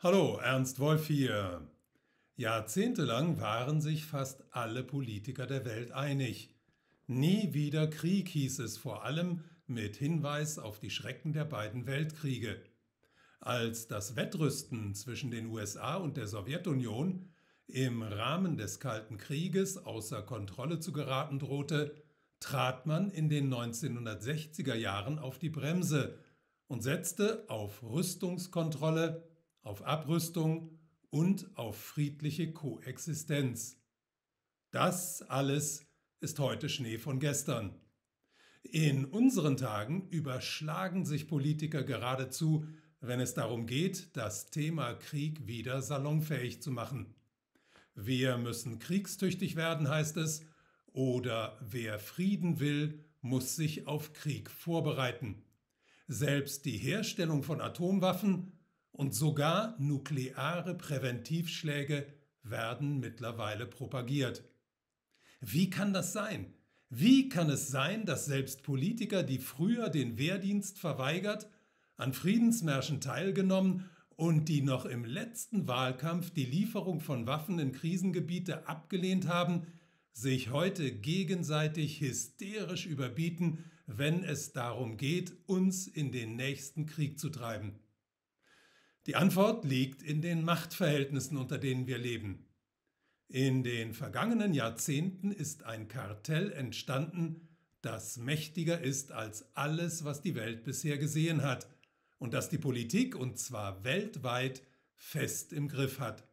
Hallo, Ernst Wolf hier. Jahrzehntelang waren sich fast alle Politiker der Welt einig. Nie wieder Krieg hieß es vor allem mit Hinweis auf die Schrecken der beiden Weltkriege. Als das Wettrüsten zwischen den USA und der Sowjetunion im Rahmen des Kalten Krieges außer Kontrolle zu geraten drohte, trat man in den 1960er Jahren auf die Bremse und setzte auf Rüstungskontrolle, auf Abrüstung und auf friedliche Koexistenz. Das alles ist heute Schnee von gestern. In unseren Tagen überschlagen sich Politiker geradezu, wenn es darum geht, das Thema Krieg wieder salonfähig zu machen. Wir müssen kriegstüchtig werden, heißt es, oder wer Frieden will, muss sich auf Krieg vorbereiten. Selbst die Herstellung von Atomwaffen und sogar nukleare Präventivschläge werden mittlerweile propagiert. Wie kann das sein? Wie kann es sein, dass selbst Politiker, die früher den Wehrdienst verweigert, an Friedensmärschen teilgenommen und die noch im letzten Wahlkampf die Lieferung von Waffen in Krisengebiete abgelehnt haben, sich heute gegenseitig hysterisch überbieten, wenn es darum geht, uns in den nächsten Krieg zu treiben? Die Antwort liegt in den Machtverhältnissen, unter denen wir leben. In den vergangenen Jahrzehnten ist ein Kartell entstanden, das mächtiger ist als alles, was die Welt bisher gesehen hat und das die Politik, und zwar weltweit, fest im Griff hat.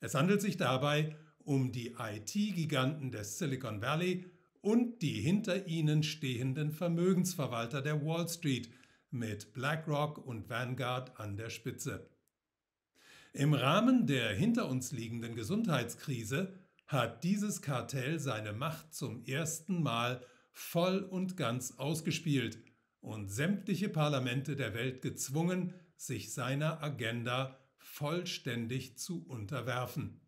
Es handelt sich dabei um die IT-Giganten des Silicon Valley und die hinter ihnen stehenden Vermögensverwalter der Wall Street mit BlackRock und Vanguard an der Spitze. Im Rahmen der hinter uns liegenden Gesundheitskrise hat dieses Kartell seine Macht zum ersten Mal voll und ganz ausgespielt und sämtliche Parlamente der Welt gezwungen, sich seiner Agenda vollständig zu unterwerfen.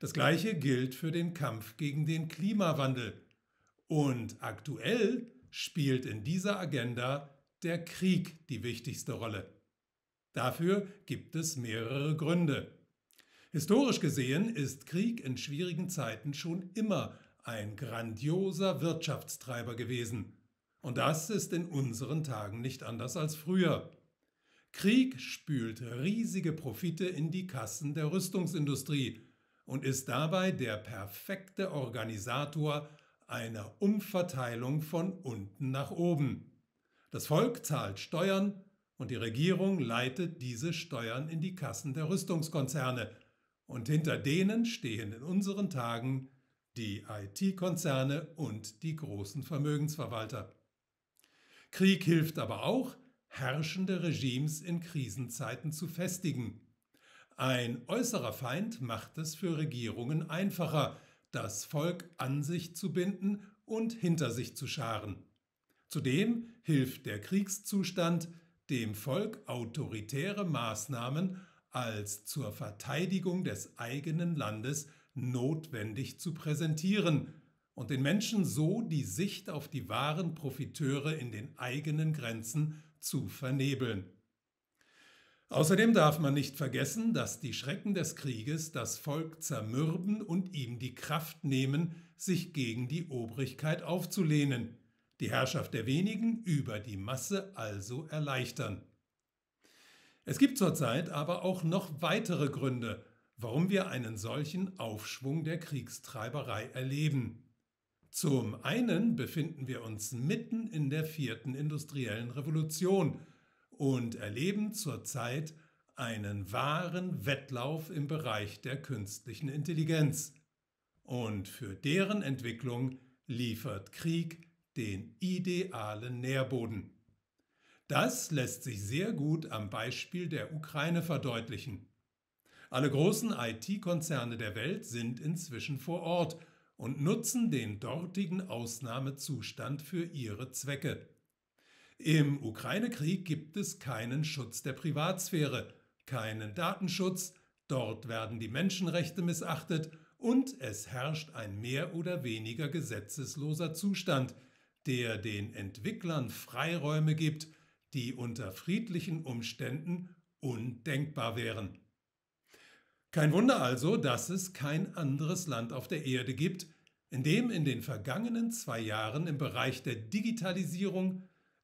Das gleiche gilt für den Kampf gegen den Klimawandel. Und aktuell spielt in dieser Agenda der Krieg die wichtigste Rolle. Dafür gibt es mehrere Gründe. Historisch gesehen ist Krieg in schwierigen Zeiten schon immer ein grandioser Wirtschaftstreiber gewesen. Und das ist in unseren Tagen nicht anders als früher. Krieg spült riesige Profite in die Kassen der Rüstungsindustrie und ist dabei der perfekte Organisator einer Umverteilung von unten nach oben. Das Volk zahlt Steuern und die Regierung leitet diese Steuern in die Kassen der Rüstungskonzerne, und hinter denen stehen in unseren Tagen die IT-Konzerne und die großen Vermögensverwalter. Krieg hilft aber auch, herrschende Regimes in Krisenzeiten zu festigen. Ein äußerer Feind macht es für Regierungen einfacher, das Volk an sich zu binden und hinter sich zu scharen. Zudem hilft der Kriegszustand, dem Volk autoritäre Maßnahmen als zur Verteidigung des eigenen Landes notwendig zu präsentieren und den Menschen so die Sicht auf die wahren Profiteure in den eigenen Grenzen zu vernebeln. Außerdem darf man nicht vergessen, dass die Schrecken des Krieges das Volk zermürben und ihm die Kraft nehmen, sich gegen die Obrigkeit aufzulehnen, die Herrschaft der wenigen über die Masse also erleichtern. Es gibt zurzeit aber auch noch weitere Gründe, warum wir einen solchen Aufschwung der Kriegstreiberei erleben. Zum einen befinden wir uns mitten in der vierten industriellen Revolution, und erleben zurzeit einen wahren Wettlauf im Bereich der künstlichen Intelligenz. Und für deren Entwicklung liefert Krieg den idealen Nährboden. Das lässt sich sehr gut am Beispiel der Ukraine verdeutlichen. Alle großen IT-Konzerne der Welt sind inzwischen vor Ort und nutzen den dortigen Ausnahmezustand für ihre Zwecke. Im Ukraine-Krieg gibt es keinen Schutz der Privatsphäre, keinen Datenschutz, dort werden die Menschenrechte missachtet und es herrscht ein mehr oder weniger gesetzesloser Zustand, der den Entwicklern Freiräume gibt, die unter friedlichen Umständen undenkbar wären. Kein Wunder also, dass es kein anderes Land auf der Erde gibt, in dem in den vergangenen zwei Jahren im Bereich der Digitalisierung,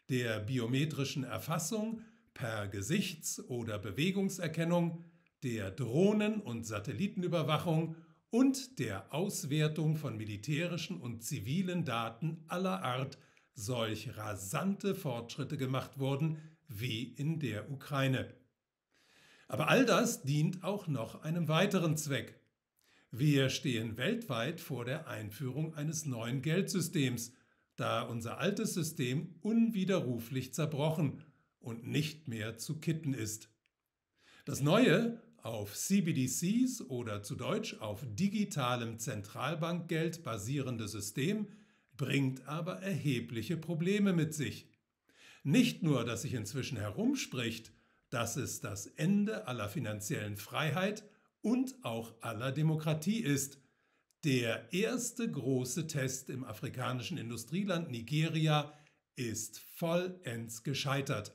der biometrischen Erfassung per Gesichts- oder Bewegungserkennung, der Drohnen- und Satellitenüberwachung und der Auswertung von militärischen und zivilen Daten aller Art solch rasante Fortschritte gemacht wurden wie in der Ukraine. Aber all das dient auch noch einem weiteren Zweck. Wir stehen weltweit vor der Einführung eines neuen Geldsystems, da unser altes System unwiderruflich zerbrochen und nicht mehr zu kitten ist. Das neue, auf CBDCs oder zu Deutsch auf digitalem Zentralbankgeld basierende System bringt aber erhebliche Probleme mit sich. Nicht nur, dass sich inzwischen herumspricht, dass es das Ende aller finanziellen Freiheit und auch aller Demokratie ist. Der erste große Test im afrikanischen Industrieland Nigeria ist vollends gescheitert.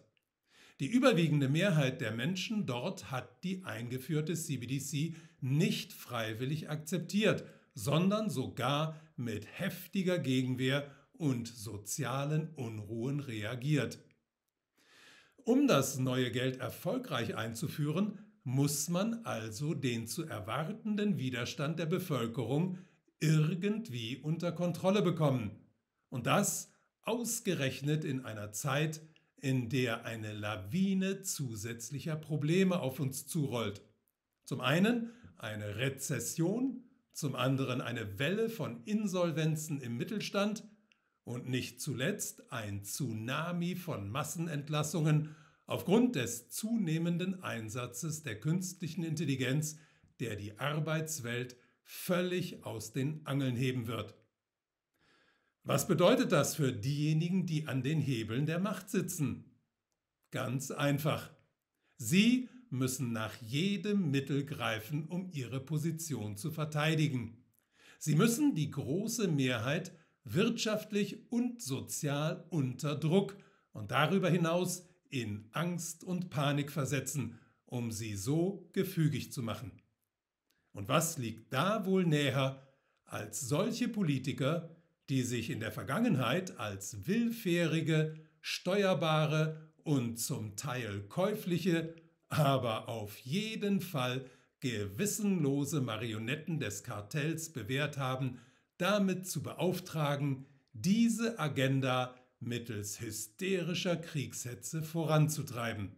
Die überwiegende Mehrheit der Menschen dort hat die eingeführte CBDC nicht freiwillig akzeptiert, sondern sogar mit heftiger Gegenwehr und sozialen Unruhen reagiert. Um das neue Geld erfolgreich einzuführen, muss man also den zu erwartenden Widerstand der Bevölkerung irgendwie unter Kontrolle bekommen. Und das ausgerechnet in einer Zeit, in der eine Lawine zusätzlicher Probleme auf uns zurollt. Zum einen eine Rezession, zum anderen eine Welle von Insolvenzen im Mittelstand und nicht zuletzt ein Tsunami von Massenentlassungen aufgrund des zunehmenden Einsatzes der künstlichen Intelligenz, der die Arbeitswelt völlig aus den Angeln heben wird. Was bedeutet das für diejenigen, die an den Hebeln der Macht sitzen? Ganz einfach. Sie müssen nach jedem Mittel greifen, um ihre Position zu verteidigen. Sie müssen die große Mehrheit wirtschaftlich und sozial unter Druck und darüber hinaus in Angst und Panik versetzen, um sie so gefügig zu machen. Und was liegt da wohl näher, als solche Politiker, die sich in der Vergangenheit als willfährige, steuerbare und zum Teil käufliche, aber auf jeden Fall gewissenlose Marionetten des Kartells bewährt haben, damit zu beauftragen, diese Agenda mittels hysterischer Kriegshetze voranzutreiben.